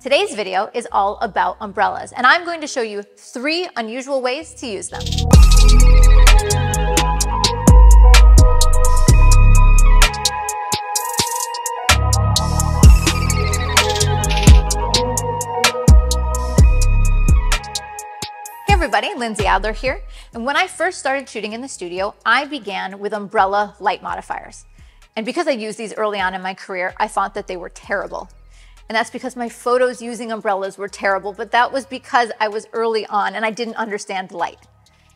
Today's video is all about umbrellas, and I'm going to show you three unusual ways to use them. Hey everybody, Lindsay Adler here. And when I first started shooting in the studio, I began with umbrella light modifiers. And because I used these early on in my career, I thought that they were terrible. And that's because my photos using umbrellas were terrible, but that was because I was early on and I didn't understand light.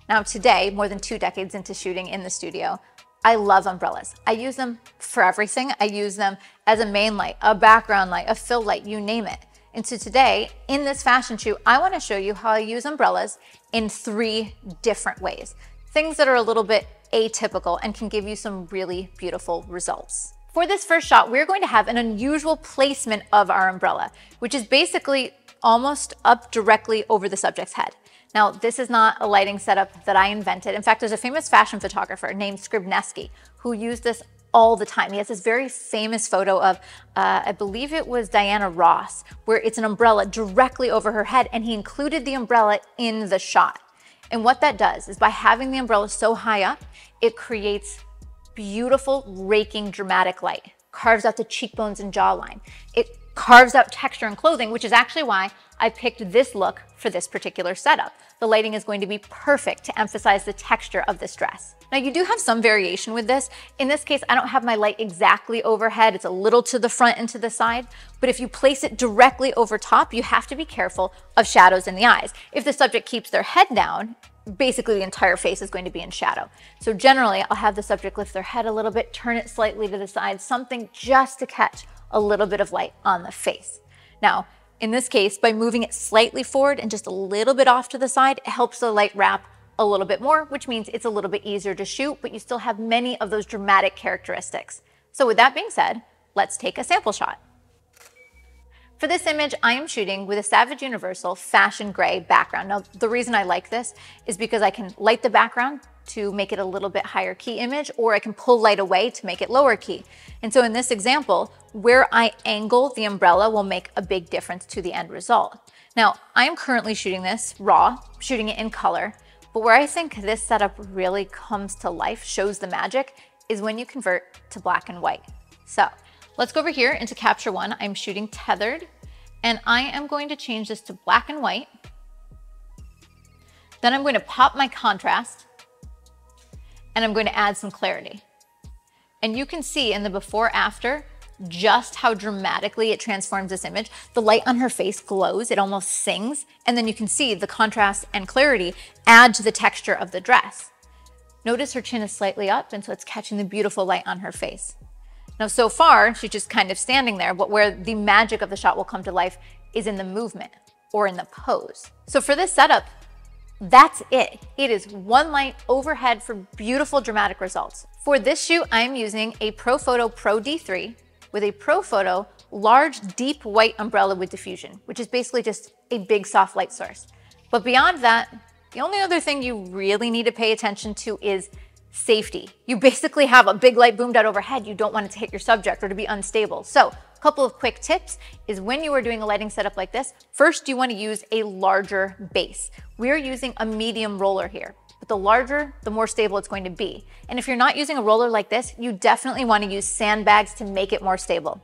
Now today, more than two decades into shooting in the studio, I love umbrellas. I use them for everything. I use them as a main light, a background light, a fill light, you name it. And so today, in this fashion shoot, I wanna show you how I use umbrellas in three different ways. Things that are a little bit atypical and can give you some really beautiful results. For this first shot, we're going to have an unusual placement of our umbrella, which is basically almost up directly over the subject's head. Now, this is not a lighting setup that I invented. In fact, there's a famous fashion photographer named Skrebneski who used this all the time. He has this very famous photo of, uh, I believe it was Diana Ross, where it's an umbrella directly over her head, and he included the umbrella in the shot. And what that does is by having the umbrella so high up, it creates beautiful, raking, dramatic light. Carves out the cheekbones and jawline. It carves out texture and clothing, which is actually why I picked this look for this particular setup. The lighting is going to be perfect to emphasize the texture of this dress. Now you do have some variation with this. In this case, I don't have my light exactly overhead. It's a little to the front and to the side, but if you place it directly over top, you have to be careful of shadows in the eyes. If the subject keeps their head down, basically the entire face is going to be in shadow. So generally I'll have the subject lift their head a little bit, turn it slightly to the side, something just to catch a little bit of light on the face. Now, in this case, by moving it slightly forward and just a little bit off to the side, it helps the light wrap a little bit more, which means it's a little bit easier to shoot, but you still have many of those dramatic characteristics. So with that being said, let's take a sample shot. For this image, I am shooting with a Savage Universal fashion gray background. Now, the reason I like this is because I can light the background to make it a little bit higher key image, or I can pull light away to make it lower key. And so in this example, where I angle the umbrella will make a big difference to the end result. Now, I am currently shooting this raw, shooting it in color, but where I think this setup really comes to life, shows the magic, is when you convert to black and white. So Let's go over here into Capture One. I'm shooting tethered and I am going to change this to black and white. Then I'm going to pop my contrast and I'm going to add some clarity. And you can see in the before after just how dramatically it transforms this image. The light on her face glows, it almost sings, and then you can see the contrast and clarity add to the texture of the dress. Notice her chin is slightly up, and so it's catching the beautiful light on her face. Now, so far, she's just kind of standing there, but where the magic of the shot will come to life is in the movement or in the pose. So for this setup, that's it. It is one light overhead for beautiful dramatic results. For this shoot, I'm using a Profoto Pro D3 with a Profoto large deep white umbrella with diffusion, which is basically just a big soft light source. But beyond that, the only other thing you really need to pay attention to is safety. You basically have a big light boomed out overhead. You don't want it to hit your subject or to be unstable. So a couple of quick tips is when you are doing a lighting setup like this, first you want to use a larger base. We're using a medium roller here. But the larger, the more stable it's going to be. And if you're not using a roller like this, you definitely want to use sandbags to make it more stable.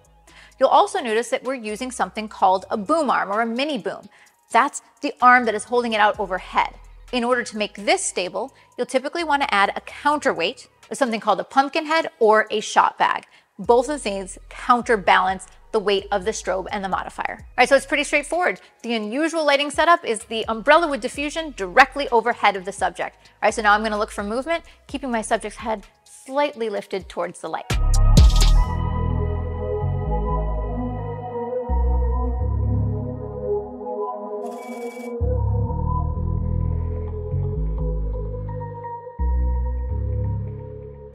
You'll also notice that we're using something called a boom arm or a mini boom. That's the arm that is holding it out overhead. In order to make this stable, you'll typically want to add a counterweight something called a pumpkin head or a shot bag. Both of these counterbalance the weight of the strobe and the modifier. All right, so it's pretty straightforward. The unusual lighting setup is the umbrella with diffusion directly overhead of the subject. All right, so now I'm gonna look for movement, keeping my subject's head slightly lifted towards the light.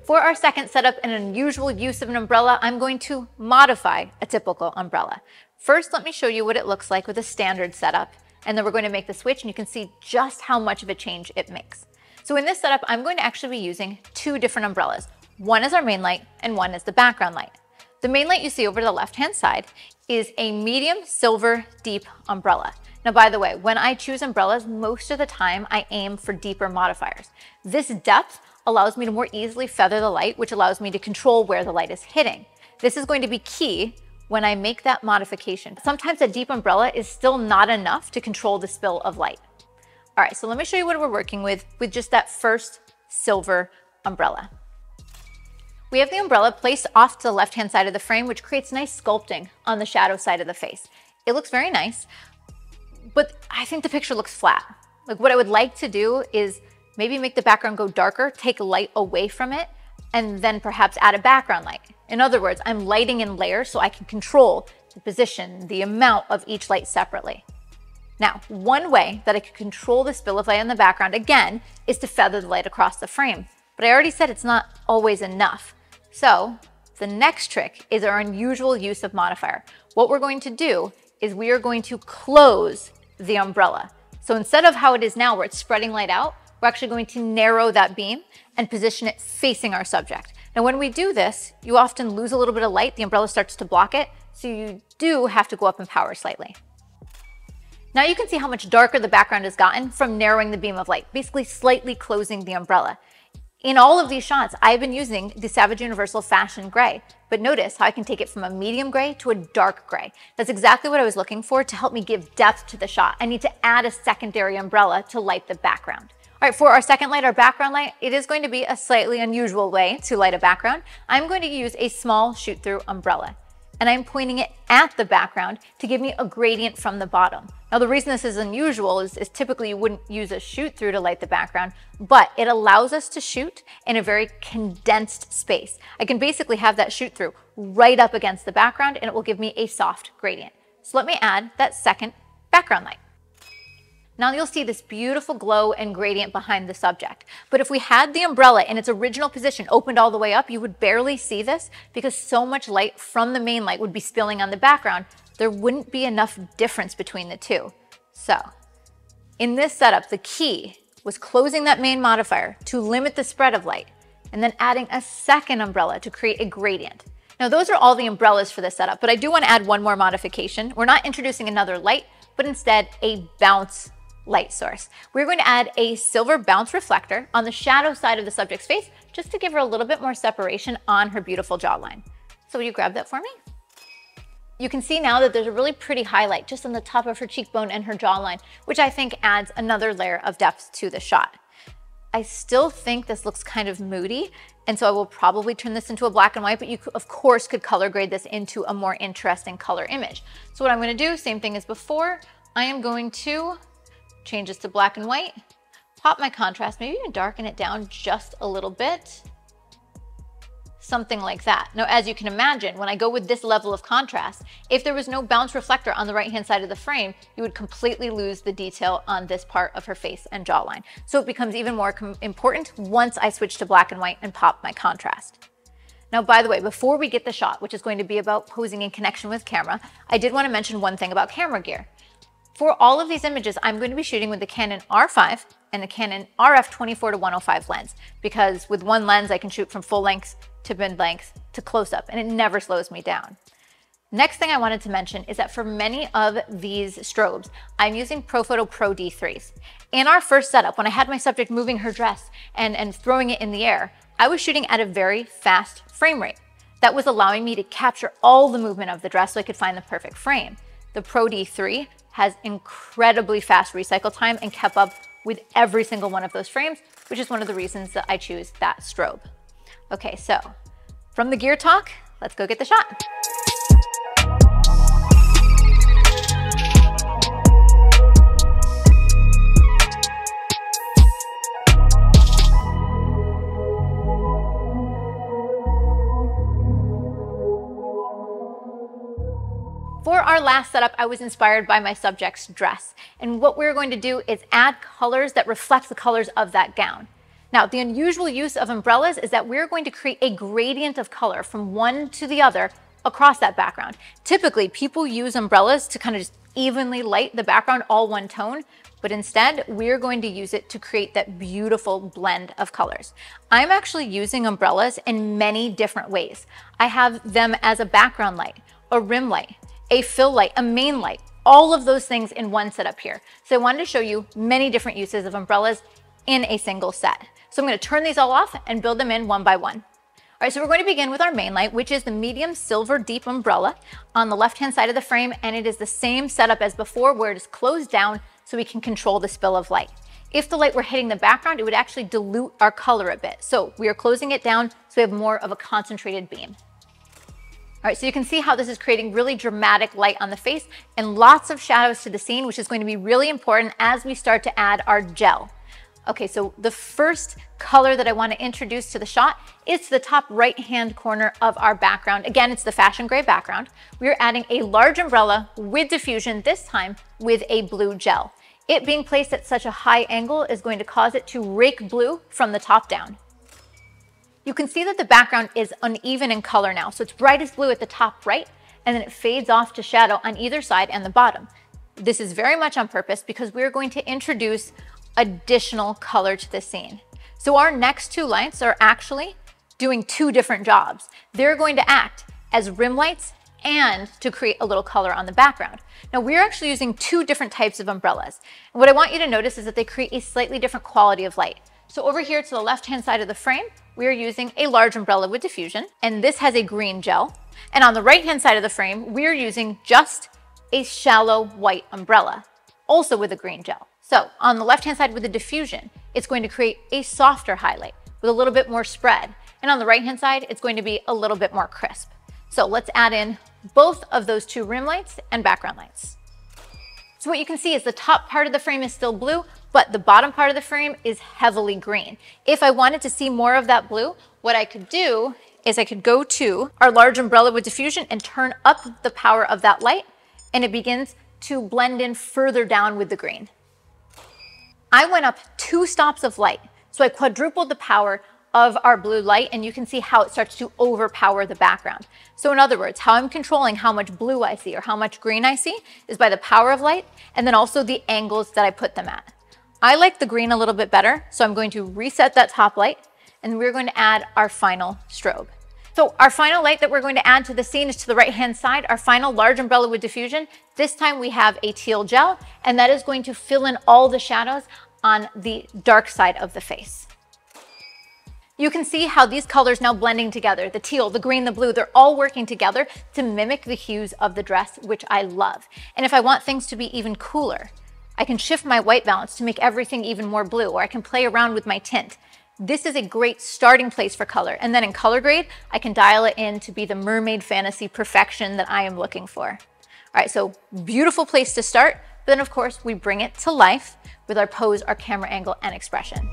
For our second setup, an unusual use of an umbrella, I'm going to modify a typical umbrella. First, let me show you what it looks like with a standard setup, and then we're going to make the switch and you can see just how much of a change it makes. So in this setup, I'm going to actually be using two different umbrellas. One is our main light and one is the background light. The main light you see over to the left-hand side is a medium silver deep umbrella. Now, by the way, when I choose umbrellas, most of the time I aim for deeper modifiers. This depth allows me to more easily feather the light, which allows me to control where the light is hitting. This is going to be key when I make that modification. Sometimes a deep umbrella is still not enough to control the spill of light. All right, so let me show you what we're working with with just that first silver umbrella. We have the umbrella placed off to the left-hand side of the frame, which creates nice sculpting on the shadow side of the face. It looks very nice, but I think the picture looks flat. Like what I would like to do is maybe make the background go darker, take light away from it, and then perhaps add a background light. In other words, I'm lighting in layers so I can control the position, the amount of each light separately. Now, one way that I could control the spill of light in the background, again, is to feather the light across the frame. But I already said it's not always enough. So the next trick is our unusual use of modifier. What we're going to do is we are going to close the umbrella. So instead of how it is now where it's spreading light out, we're actually going to narrow that beam and position it facing our subject. Now when we do this, you often lose a little bit of light, the umbrella starts to block it, so you do have to go up in power slightly. Now you can see how much darker the background has gotten from narrowing the beam of light, basically slightly closing the umbrella. In all of these shots, I've been using the Savage Universal Fashion Gray, but notice how I can take it from a medium gray to a dark gray. That's exactly what I was looking for to help me give depth to the shot. I need to add a secondary umbrella to light the background. All right, for our second light, our background light, it is going to be a slightly unusual way to light a background. I'm going to use a small shoot through umbrella and I'm pointing it at the background to give me a gradient from the bottom. Now the reason this is unusual is, is, typically you wouldn't use a shoot through to light the background, but it allows us to shoot in a very condensed space. I can basically have that shoot through right up against the background and it will give me a soft gradient. So let me add that second background light. Now you'll see this beautiful glow and gradient behind the subject. But if we had the umbrella in its original position opened all the way up, you would barely see this because so much light from the main light would be spilling on the background, there wouldn't be enough difference between the two. So in this setup, the key was closing that main modifier to limit the spread of light and then adding a second umbrella to create a gradient. Now those are all the umbrellas for this setup, but I do want to add one more modification. We're not introducing another light, but instead a bounce light source. We're going to add a silver bounce reflector on the shadow side of the subject's face just to give her a little bit more separation on her beautiful jawline. So will you grab that for me? You can see now that there's a really pretty highlight just on the top of her cheekbone and her jawline, which I think adds another layer of depth to the shot. I still think this looks kind of moody, and so I will probably turn this into a black and white, but you of course could color grade this into a more interesting color image. So what I'm gonna do, same thing as before, I am going to change this to black and white, pop my contrast, maybe even darken it down just a little bit. Something like that. Now, as you can imagine, when I go with this level of contrast, if there was no bounce reflector on the right-hand side of the frame, you would completely lose the detail on this part of her face and jawline. So it becomes even more important once I switch to black and white and pop my contrast. Now, by the way, before we get the shot, which is going to be about posing in connection with camera, I did want to mention one thing about camera gear. For all of these images, I'm going to be shooting with the Canon R5 and the Canon RF 24 to 105 lens because with one lens, I can shoot from full length to mid length to close up and it never slows me down. Next thing I wanted to mention is that for many of these strobes, I'm using Profoto Pro D3s. In our first setup, when I had my subject moving her dress and, and throwing it in the air, I was shooting at a very fast frame rate. That was allowing me to capture all the movement of the dress so I could find the perfect frame. The Pro D3 has incredibly fast recycle time and kept up with every single one of those frames, which is one of the reasons that I choose that strobe. Okay, so from the gear talk, let's go get the shot. Our last setup, I was inspired by my subject's dress. And what we're going to do is add colors that reflect the colors of that gown. Now, the unusual use of umbrellas is that we're going to create a gradient of color from one to the other across that background. Typically, people use umbrellas to kind of just evenly light the background all one tone, but instead we're going to use it to create that beautiful blend of colors. I'm actually using umbrellas in many different ways. I have them as a background light, a rim light, a fill light, a main light, all of those things in one setup here. So I wanted to show you many different uses of umbrellas in a single set. So I'm gonna turn these all off and build them in one by one. All right, so we're going to begin with our main light, which is the medium silver deep umbrella on the left-hand side of the frame, and it is the same setup as before where it is closed down so we can control the spill of light. If the light were hitting the background, it would actually dilute our color a bit. So we are closing it down so we have more of a concentrated beam. All right, so you can see how this is creating really dramatic light on the face and lots of shadows to the scene, which is going to be really important as we start to add our gel. Okay, so the first color that I wanna introduce to the shot is the top right-hand corner of our background. Again, it's the fashion gray background. We're adding a large umbrella with diffusion, this time with a blue gel. It being placed at such a high angle is going to cause it to rake blue from the top down. You can see that the background is uneven in color now. So it's brightest blue at the top right, and then it fades off to shadow on either side and the bottom. This is very much on purpose because we're going to introduce additional color to the scene. So our next two lights are actually doing two different jobs. They're going to act as rim lights and to create a little color on the background. Now we're actually using two different types of umbrellas. And what I want you to notice is that they create a slightly different quality of light. So over here to the left-hand side of the frame, we are using a large umbrella with diffusion, and this has a green gel. And on the right-hand side of the frame, we're using just a shallow white umbrella, also with a green gel. So on the left-hand side with the diffusion, it's going to create a softer highlight with a little bit more spread. And on the right-hand side, it's going to be a little bit more crisp. So let's add in both of those two rim lights and background lights. So what you can see is the top part of the frame is still blue, but the bottom part of the frame is heavily green. If I wanted to see more of that blue, what I could do is I could go to our large umbrella with diffusion and turn up the power of that light, and it begins to blend in further down with the green. I went up two stops of light. So I quadrupled the power of our blue light and you can see how it starts to overpower the background. So in other words, how I'm controlling how much blue I see or how much green I see is by the power of light and then also the angles that I put them at. I like the green a little bit better, so I'm going to reset that top light and we're going to add our final strobe. So our final light that we're going to add to the scene is to the right-hand side, our final large umbrella with diffusion. This time we have a teal gel, and that is going to fill in all the shadows on the dark side of the face. You can see how these colors now blending together, the teal, the green, the blue, they're all working together to mimic the hues of the dress, which I love. And if I want things to be even cooler, I can shift my white balance to make everything even more blue, or I can play around with my tint. This is a great starting place for color. And then in color grade, I can dial it in to be the mermaid fantasy perfection that I am looking for. All right, so beautiful place to start. But then of course we bring it to life with our pose, our camera angle, and expression.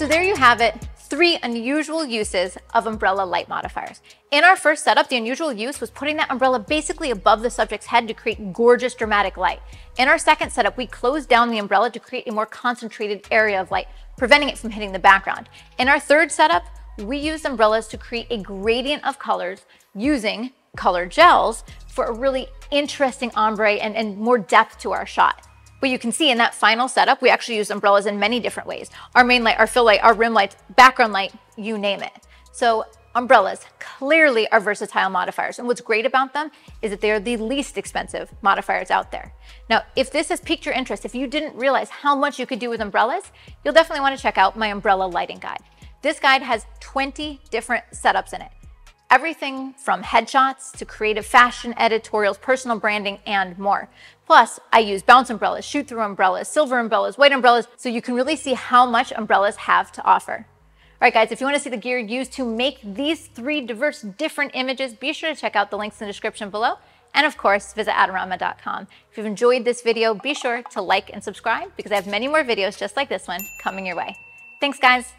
So there you have it, three unusual uses of umbrella light modifiers. In our first setup, the unusual use was putting that umbrella basically above the subject's head to create gorgeous dramatic light. In our second setup, we closed down the umbrella to create a more concentrated area of light, preventing it from hitting the background. In our third setup, we used umbrellas to create a gradient of colors using color gels for a really interesting ombre and, and more depth to our shot. But you can see in that final setup, we actually use umbrellas in many different ways. Our main light, our fill light, our rim lights, background light, you name it. So umbrellas clearly are versatile modifiers. And what's great about them is that they are the least expensive modifiers out there. Now, if this has piqued your interest, if you didn't realize how much you could do with umbrellas, you'll definitely want to check out my umbrella lighting guide. This guide has 20 different setups in it. Everything from headshots to creative fashion editorials, personal branding, and more. Plus, I use bounce umbrellas, shoot through umbrellas, silver umbrellas, white umbrellas, so you can really see how much umbrellas have to offer. All right, guys, if you want to see the gear used to make these three diverse different images, be sure to check out the links in the description below. And of course, visit adorama.com. If you've enjoyed this video, be sure to like and subscribe because I have many more videos just like this one coming your way. Thanks, guys.